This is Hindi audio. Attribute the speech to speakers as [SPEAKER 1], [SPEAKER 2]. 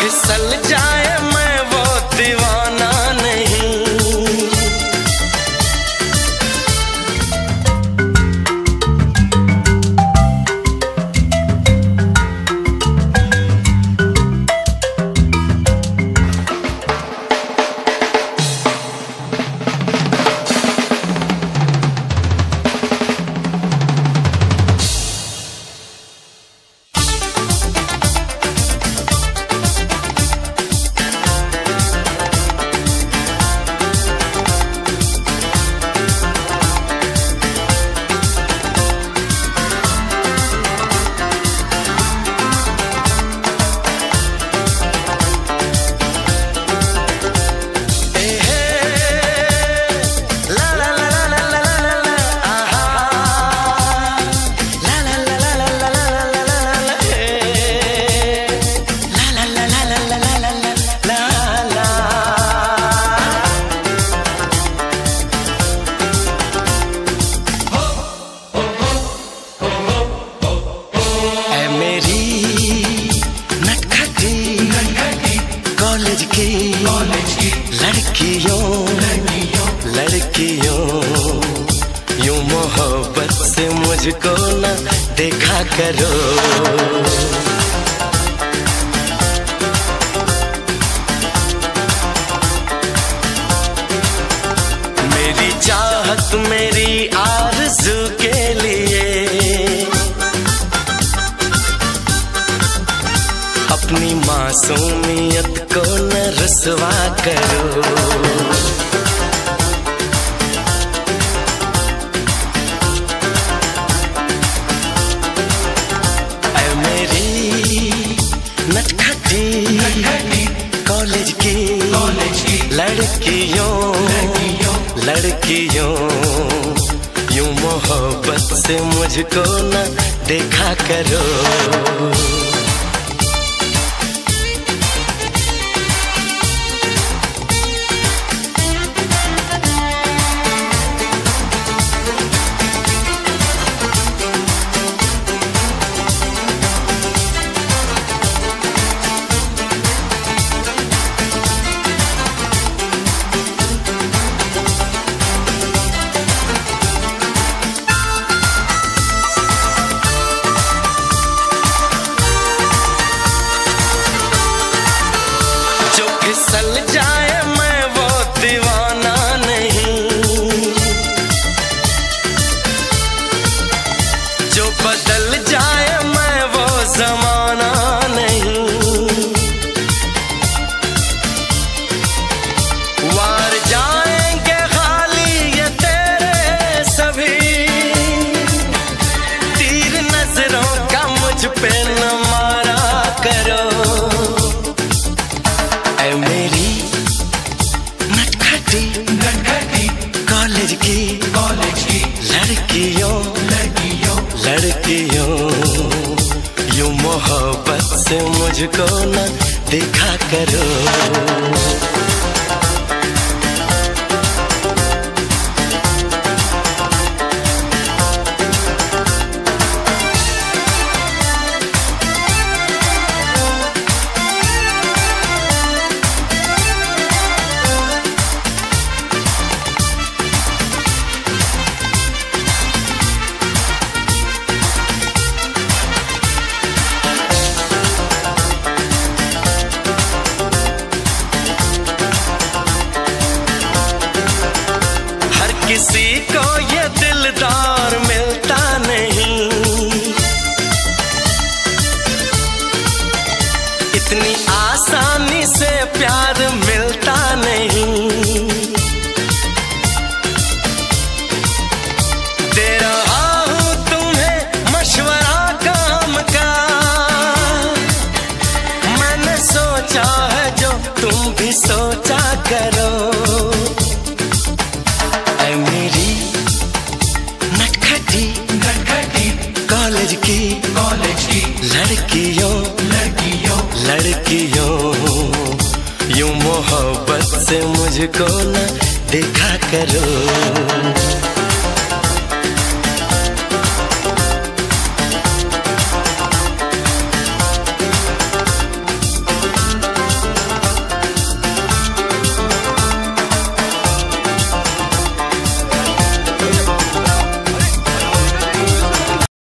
[SPEAKER 1] फिसल जाए मुझको न देखा करो। मेरी चाहत, मेरी आरज़ू के लिए अपनी मासूमियत को न रसवा करो। लड़कियों लड़कियों यूँ मोहब्बत से मुझको न देखा करो। लड़कियों यू मोहब्बत से मुझको न देखा करो। इतनी आसानी से प्यार मिलता नहीं। दे रहा हूँ तुम्हें मशवरा काम का। मैंने सोचा है जो तुम भी सोचा करो। मेरी नटखटी नटखटी कॉलेज की कॉलेज की। लड़कियों मुझको न देखा करो।